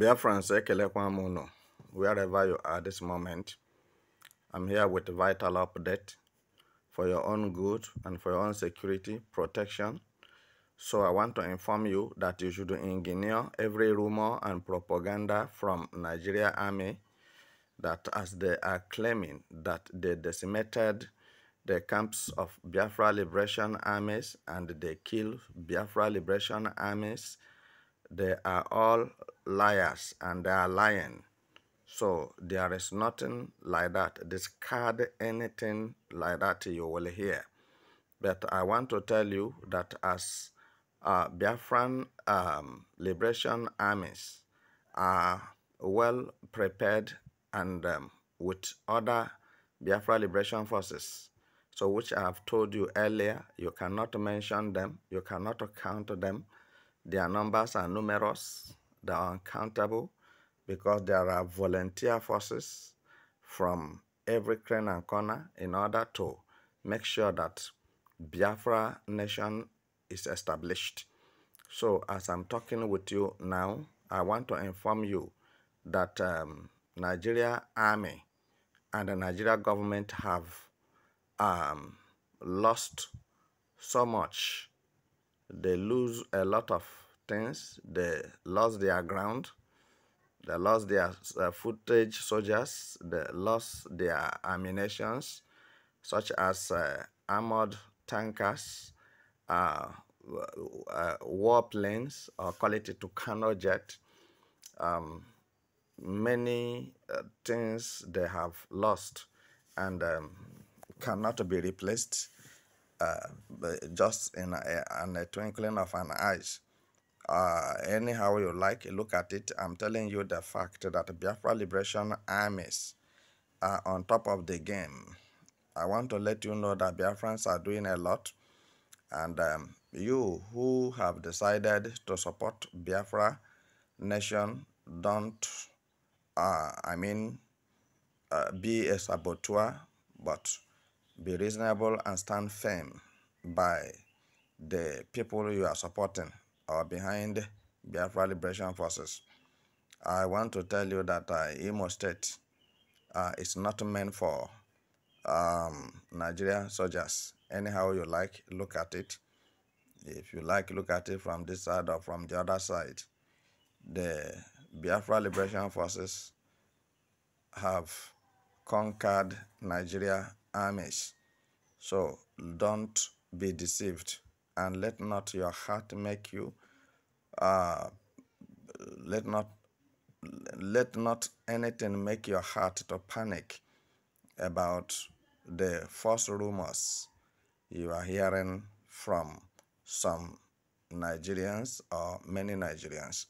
Biafrans, ekelekwa eh, wherever you are this moment. I'm here with a vital update for your own good and for your own security protection. So I want to inform you that you should engineer every rumor and propaganda from Nigeria Army that as they are claiming that they decimated the camps of Biafra Liberation Armies and they killed Biafra Liberation Armies, they are all liars and they are lying. So there is nothing like that. Discard anything like that you will hear. But I want to tell you that as uh, Biafran um, liberation armies are well prepared and um, with other Biafra liberation forces, so which I have told you earlier, you cannot mention them, you cannot count them. Their numbers are numerous, they are uncountable because there are volunteer forces from every crane and corner in order to make sure that Biafra nation is established. So as I'm talking with you now, I want to inform you that um, Nigeria Army and the Nigeria government have um, lost so much. They lose a lot of things. They lost their ground. They lost their uh, footage soldiers. They lost their ammunitions, such as uh, armored tankers, uh, uh, warplanes, or call it Tucano jet. Um, many uh, things they have lost and um, cannot be replaced uh, just in a, in a twinkling of an eye. Uh, anyhow you like, look at it. I'm telling you the fact that Biafra Liberation Armies are on top of the game. I want to let you know that Biafrans are doing a lot. And um, you who have decided to support Biafra nation, don't, uh, I mean, uh, be a saboteur, but be reasonable and stand firm by the people you are supporting or behind Biafra Liberation Forces. I want to tell you that uh, Imo State uh, is not meant for um, Nigeria soldiers. Anyhow you like, look at it. If you like, look at it from this side or from the other side. The Biafra Liberation Forces have conquered Nigeria armies. So don't be deceived and let not your heart make you uh, let not let not anything make your heart to panic about the false rumors you are hearing from some Nigerians or many Nigerians.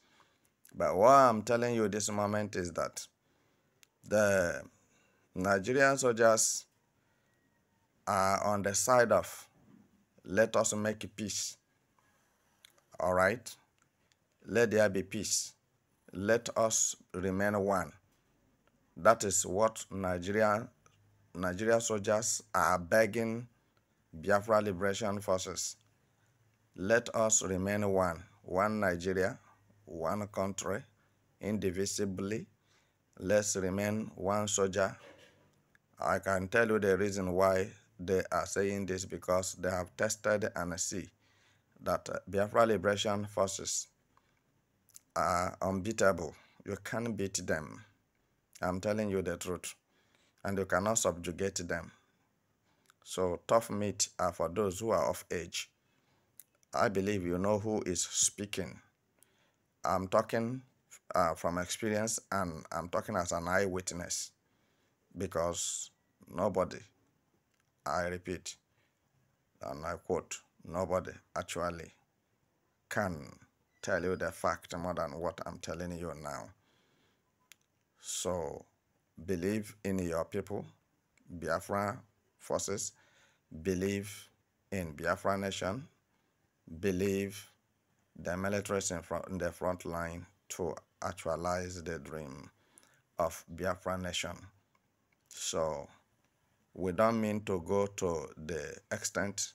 But what I'm telling you this moment is that the Nigerian soldiers are on the side of let us make peace. All right? Let there be peace. Let us remain one. That is what Nigeria, Nigeria soldiers are begging Biafra Liberation Forces. Let us remain one. One Nigeria, one country, indivisibly. Let's remain one soldier. I can tell you the reason why they are saying this because they have tested and see that Biafra Liberation Forces are unbeatable. You can't beat them. I'm telling you the truth. And you cannot subjugate them. So tough meat are for those who are of age. I believe you know who is speaking. I'm talking uh, from experience and I'm talking as an eyewitness because nobody, I repeat, and I quote, nobody actually can tell you the fact more than what I'm telling you now. So believe in your people, Biafra forces, believe in Biafra nation, believe the militaries in, front, in the front line to actualize the dream of Biafra nation. So we don't mean to go to the extent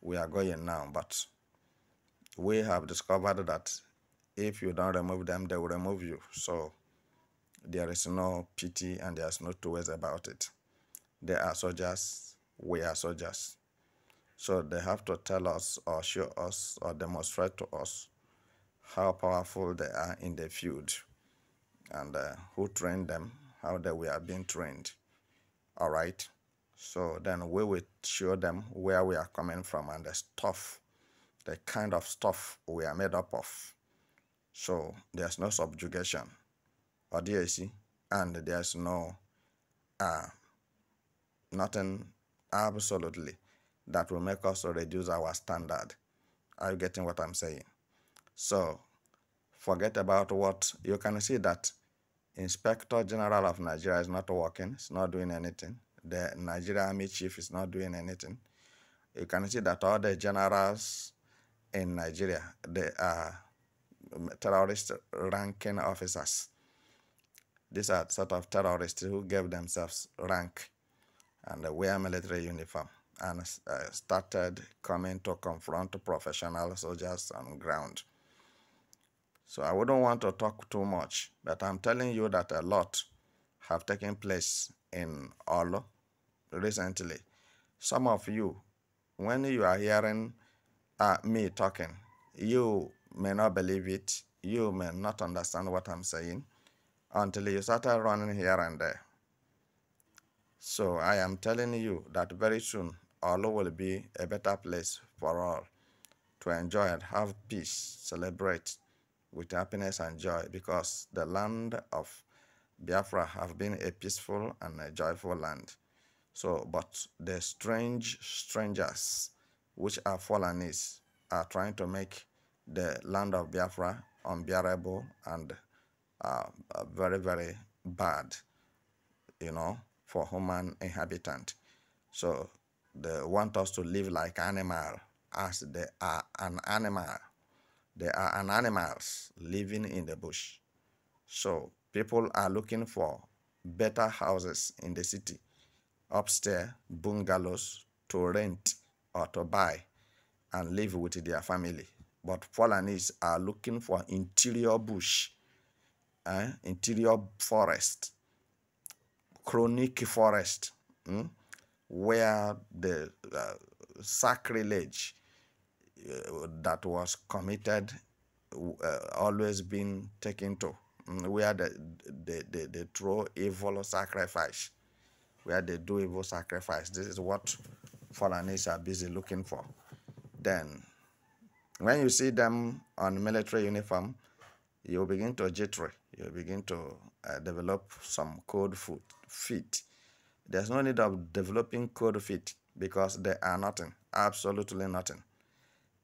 we are going now, but we have discovered that if you don't remove them, they will remove you. So there is no pity and there's no two ways about it. They are soldiers, we are soldiers. So they have to tell us or show us or demonstrate to us how powerful they are in the field and uh, who trained them, how they were being trained. All right. So then we will show them where we are coming from and the stuff, the kind of stuff we are made up of. So there's no subjugation or DAC and there's no uh, nothing absolutely that will make us reduce our standard. Are you getting what I'm saying? So forget about what you can see that Inspector General of Nigeria is not working, it's not doing anything. The Nigeria Army Chief is not doing anything. You can see that all the generals in Nigeria, they are terrorist ranking officers. These are sort of terrorists who gave themselves rank and wear military uniform and uh, started coming to confront professional soldiers on ground. So I wouldn't want to talk too much, but I'm telling you that a lot have taken place in Orlu recently. Some of you, when you are hearing uh, me talking, you may not believe it, you may not understand what I'm saying until you start running here and there. So I am telling you that very soon Orlu will be a better place for all to enjoy and have peace, celebrate, with happiness and joy because the land of Biafra have been a peaceful and a joyful land. So, but the strange strangers, which are Fulanese, are trying to make the land of Biafra unbearable and uh, very, very bad, you know, for human inhabitant. So they want us to live like animal as they are an animal they are an animals living in the bush. So people are looking for better houses in the city, upstairs bungalows to rent or to buy and live with their family. But Fulanese are looking for interior bush, eh? interior forest, chronic forest, hmm? where the uh, sacrilege uh, that was committed uh, always been taken to mm, where they, they, they, they throw evil sacrifice where they do evil sacrifice. This is what foreigners are busy looking for. Then when you see them on military uniform you begin to jittery. You begin to uh, develop some code foot, feet. There's no need of developing code feet because they are nothing absolutely nothing.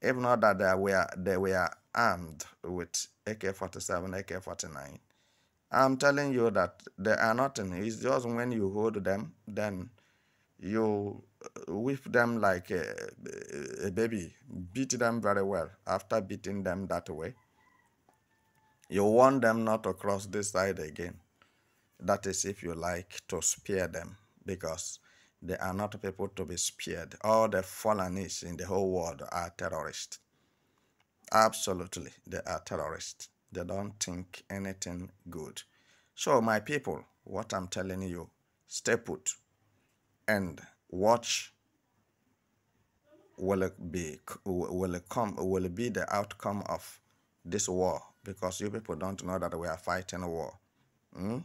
If not that they were, they were armed with AK-47, AK-49, I'm telling you that they are nothing. It's just when you hold them, then you uh, whip them like a, a baby, beat them very well. After beating them that way, you want them not to cross this side again. That is if you like to spare them because they are not people to be spared. All the fallenists in the whole world are terrorists. Absolutely, they are terrorists. They don't think anything good. So, my people, what I'm telling you, stay put and watch will it be will it come will it be the outcome of this war because you people don't know that we are fighting a war. Mm?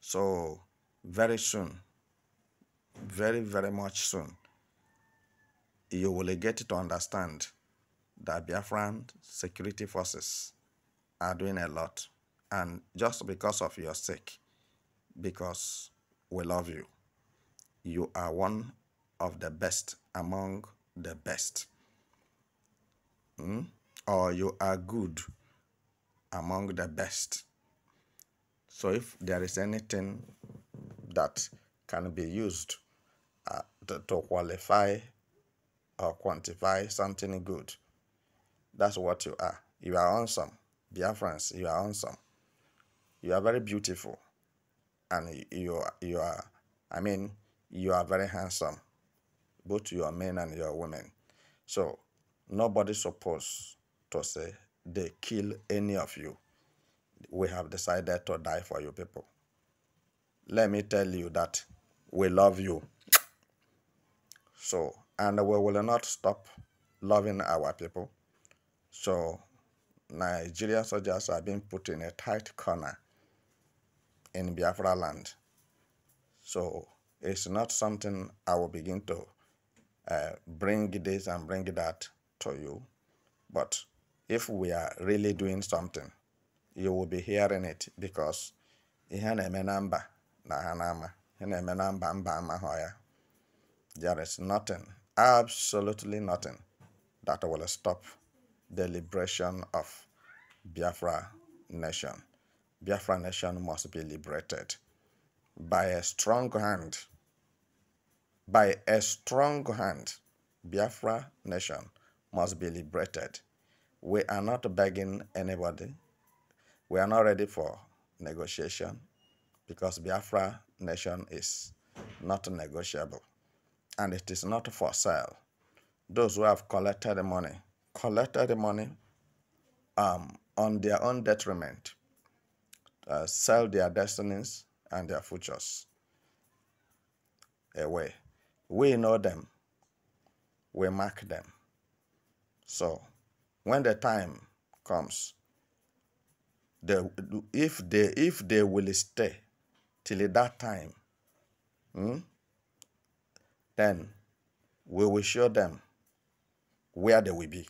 So very soon very, very much soon, you will get to understand that Biafran security forces are doing a lot. And just because of your sake, because we love you, you are one of the best among the best. Mm? Or you are good among the best. So if there is anything that can be used uh, to, to qualify or quantify something good. That's what you are. You are awesome. Biafrans, you are awesome. You are very beautiful. And you are, you are, I mean, you are very handsome. Both your men and your women. So, nobody supposed to say they kill any of you, we have decided to die for you people. Let me tell you that we love you. So, and we will not stop loving our people. So, Nigeria soldiers are being put in a tight corner in Biafra land. So, it's not something I will begin to uh, bring this and bring that to you. But if we are really doing something, you will be hearing it because na there is nothing absolutely nothing that will stop the liberation of Biafra nation. Biafra nation must be liberated by a strong hand by a strong hand Biafra nation must be liberated. We are not begging anybody. We are not ready for negotiation because Biafra nation is not negotiable and it is not for sale. Those who have collected the money, collected the money um, on their own detriment, uh, sell their destinies and their futures away. We know them, we mark them. So when the time comes, they, if they if they will stay till that time, hmm, then we will show them where they will be.